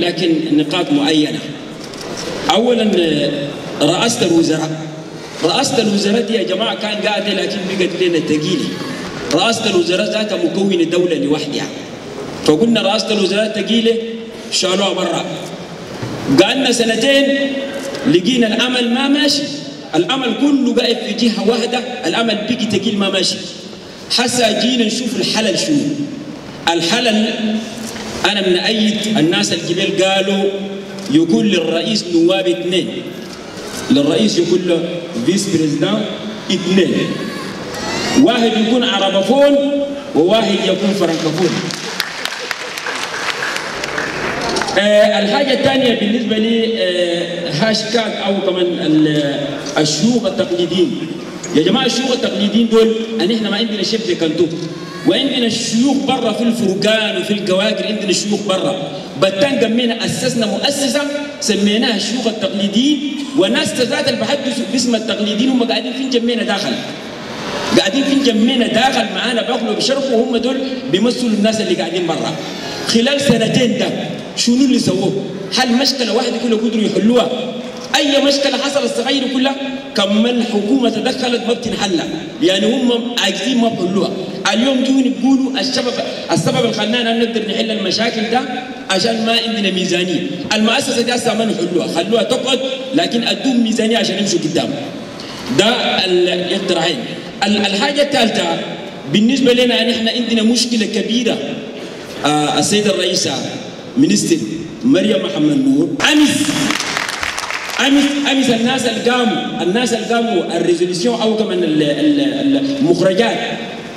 لكن نقاط معينة. أولا رئاسة الوزراء. رئاسة الوزراء دي يا جماعة كان قاعدة لكن بقت لنا ثقيلة رئاسة الوزراء ذاتها مكونة دولة لوحدها. فقلنا رئاسة الوزراء ثقيلة شالوها برا. قعدنا سنتين لقينا العمل ما ماشي. العمل كله قاعد في جهة واحدة العمل بقي ثقيل ما ماشي. حسا جينا نشوف الحلل شنو. الحلل أنا من أيد الناس الجبال قالوا يكون للرئيس نواب اثنين. للرئيس يكون له vice-présidents اثنين. واحد يكون arabophone وواحد يكون فرنكفون. آه الحاجة الثانية بالنسبة لي آه هاشتاج أو كمان الشيوخ التقليديين. يا جماعة الشيوخ التقليديين دول أن إحنا ما عندنا شيء في كنتوك وعندنا الشيوخ برا في الفرقان وفي القواقر؟ عندنا الشيوخ برا. بتان قمينا أسسنا مؤسسة سميناها الشيوخ التقليديين وناس ذات اللي بحدثوا باسم التقليديين هم قاعدين فين جمينا داخل. قاعدين فين جمينا داخل معانا باكلوا بشرفوا وهم دول بيمثلوا الناس اللي قاعدين برا. خلال سنتين ده شنو اللي سووه؟ هل مشكلة واحدة كلها قدروا يحلوها؟ أي مشكلة حصلت صغيره كلها؟ كما الحكومة تدخلت ما بتنحلها. يعني هم عاجزين ما بيحلوها. اليوم جوني بيقولوا السبب السبب اللي خلانا نقدر نحل المشاكل ده عشان ما عندنا ميزانية. المؤسسة دي هسه ما نحلوها. خلوها تقعد لكن أدوم ميزانية عشان يمشوا قدام. ده الاقتراحين الحاجة الثالثه بالنسبة لنا ان إحنا عندنا مشكلة كبيرة. آه السيده الرئيسه منستر مريم محمد نور. أمس أمس أمس الناس اللي قاموا الناس اللي قاموا الريزوليسيون أو كمان المخرجات.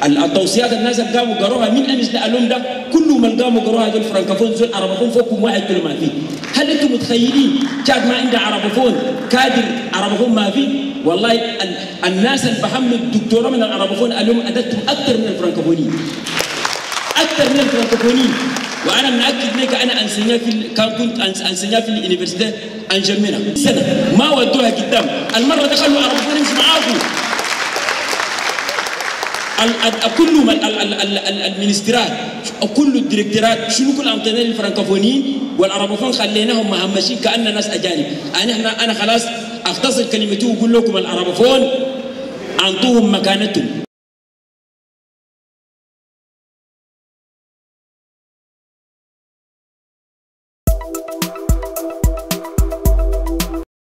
التوصيات الناس قاموا قروها. من أمس لألوم ده كلهم اللي قاموا قروها دول فرنكفون زول عربفون فوقكم واحد كل ما فيه هل أنتم متخيلين كاد ما عنده عربفون كادر عربفون ما فيه والله ال الناس اللي بحملوا الدكتوراه من العربفون اليوم أدتهم أكثر من الفرنكفونيين أكثر من الفرنكفونيين وأنا متاكد لك أنا انسنيا في كان كنت انسنيا في اليونيفرسيتي انجمنا سنة. ما ودوها قدام. المرة دخلوا عربفون يمشي معاكم. كلهم المينسترات كل الديركتورات شنو كل امتنان الفرنكفونيين والعربفون خليناهم مهمشين كأن ناس أجانب. أنا إحنا أنا خلاص أختصر كلمتي وأقول لكم العربفون أنطوهم مكانتهم.